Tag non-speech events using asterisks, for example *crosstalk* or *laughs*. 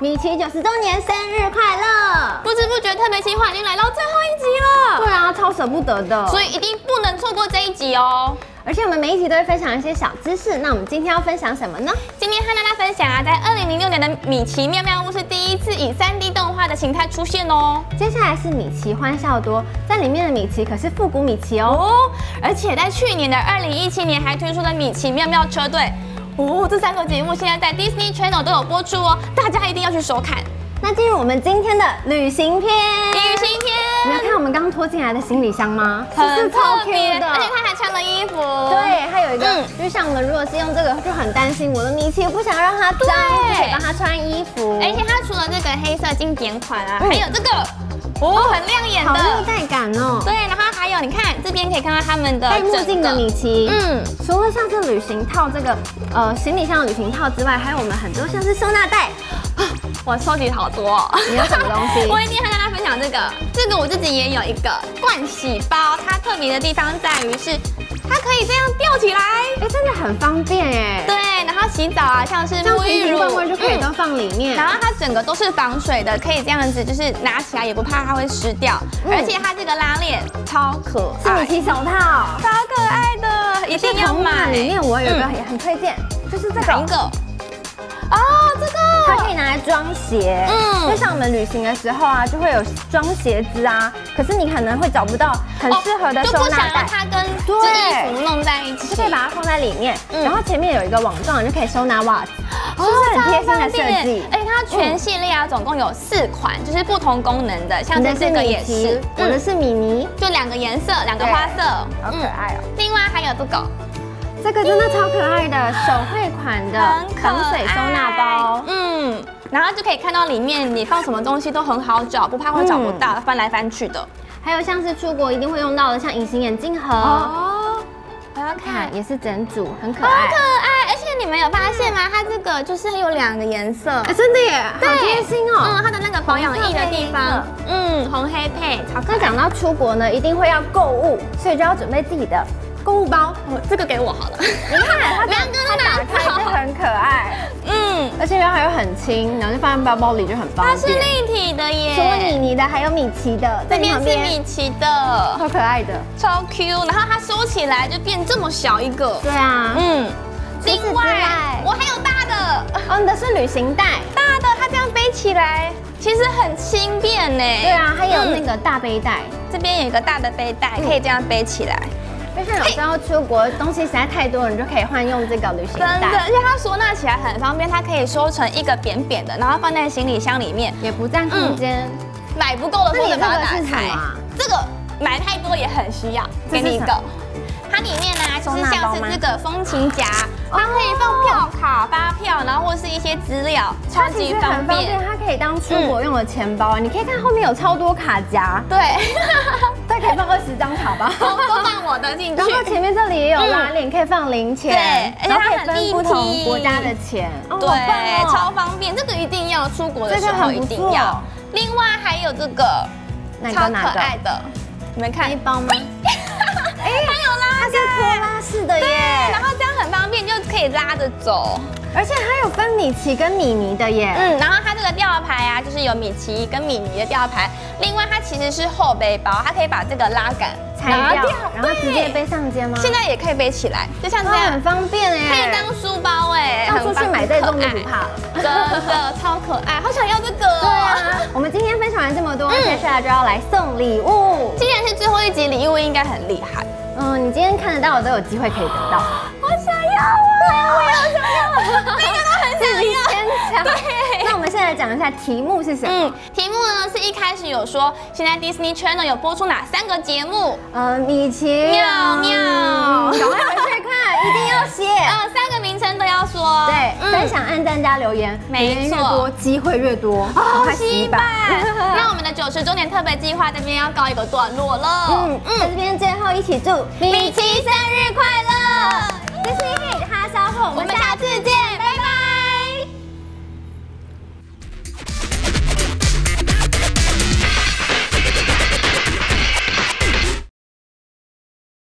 米奇九十周年生日快乐！不知不觉特别计划已经来到最后一集了，对啊，超舍不得的。所以一定不能错过这一集哦。而且我们每一集都会分享一些小知识，那我们今天要分享什么呢？今天和大家分享啊，在二零零六年的米奇妙妙屋是第一次以三 D 动画的形态出现哦。接下来是米奇欢笑多，在里面的米奇可是复古米奇哦。哦，而且在去年的二零一七年还推出了米奇妙妙车队。哦，这三个节目现在在 Disney Channel 都有播出哦，大家一定要去收看。那进入我们今天的旅行篇。旅行篇，你要看我们刚拖进来的行李箱吗？很超特别，的，而且他还穿了衣服。对，还有一个，嗯就像我们如果是用这个，就很担心我的米奇，不想让它脏，对就可以帮他穿衣服，而且它除了这个黑色经典款啊，嗯还有这个哦，很亮眼好的立。代感哦。对，然后还有你看这边可以看到他们的戴墨镜的米奇，嗯，除了像是旅行套这个呃行李箱的旅行套之外，还有我们很多像是收纳袋。我收集好多、哦。你有什么东西 *laughs* 我一定和大家分享这个，这个我自己也有一个盥洗包，它特别的地方在于是它可以这样吊起来。哎，真的很方便哎。对，然后洗澡啊，像是沐浴乳瓶罐罐就可以都嗯放里面。然后它整个都是防水的，可以这样子，就是拿起来也不怕它会湿掉，嗯而且它这个拉链超可是米爱，奇手套。超可爱的，一定要买。里面我有一个嗯。也很推荐，就是这个。哪一个？哦，这个。它可以拿来装鞋，嗯。嗯，就像我们旅行的时候啊，就会有装鞋子啊，可是你可能会找不到很适合的哦就不想收纳袋，让它跟对。这衣服弄在一起，就可以把它放在里面，嗯。然后前面有一个网状，你就可以收纳袜子，是不是很贴心的设计？而且它全系列啊，总共有四款，就是不同功能的，像你的是是这个也是，，我的是米妮，就两个颜色，两个花色，好可爱哦。另外还有这个这个真的超可爱的手绘款的防水收纳包，嗯，然后就可以看到里面你放什么东西都很好找，不怕会找不到，翻来翻去的。还有像是出国一定会用到的，像隐形眼镜盒，哦，我要看看。也是整组，很可好爱可。爱，而且你们有发现吗？它这个就是有两个颜色，哎，真的耶，好贴心哦。嗯，它的那个保养液的地方，嗯，红黑配，超可爱。那讲到出国呢，一定会要购物，所以就要准备自己的购物包。哦这个给我好了。你看，它两个都拿它打开就，很可爱，嗯，而且它又很轻，然后就放在包包里就很方它是。立体的耶。除了米妮的，还有米奇的，在这边是米奇的，超可爱的。超 Q，然后它收起来就变这么小一个。对啊，嗯，另外外我还有大的，哦，你的是旅行袋。大的它这样背起来其实很轻便呢。对啊，还有嗯那个大背带。这边有一个大的背带，嗯可以这样背起来。就像有时候出国东西实在太多了，你就可以换用这个旅行真的，袋而，且它收纳起来很方便，它可以收成一个扁扁的，然后放在行李箱里面。也不占空间。买不够的时候那你就把它打开。这个买太多也很需要，给你一个。它里面呢，就是收纳包吗像是这个风琴夹，它可以放票卡、发票，然后或是一些资料，超级方便。它可以当出国用的钱包啊！你可以看后面有超多卡夹，对，*laughs* 它可以放二十张卡包。都都放我的进去然。后前面这里也有拉链，可以放零钱，对然后可以而且它很分不同国家的钱，哦对超方便，这个一定要出国的时这个候一定要。另外还有这个超可？爱的，你们看一，包吗？*laughs* 哎，它有拉它是拖，拉式的对，耶然，后这样很方便，就可以拉着走。而且它有分米奇跟米妮的耶。嗯，然后它这个吊牌啊，就是有米奇跟米妮的吊牌。另外，它其实是后背包，它可以把这个拉杆拆掉，然后直接。背上肩吗？现在也可以背起来，就像这样很，方便哎，可以当书包哎，到处去买这种就不怕了。真的超可爱，好想要这个哦。对啊，我们今天分享完这么多，接下来就要来送礼物。该很厉害。嗯，你今天看得到的都有机会可以得到。*gasps* 我想要啊！我也好想要，*laughs* 每个都很想要。那我们现在来讲一下题目是什么？嗯，题目呢是一开始有说，现在 Disney Channel 有播出哪三个节目？呃，米奇妙妙嗯赶快回去看，一定要写。嗯，三个名称都要说。对，嗯分享、按赞加留言，没留言越错多，机会越多。好期吧待！*laughs* 那我们的九十周年特别计划这边要告一个段落了。嗯嗯，在这边最后一起祝米奇生日快乐！这是 Hit 哈烧后，我们下次见。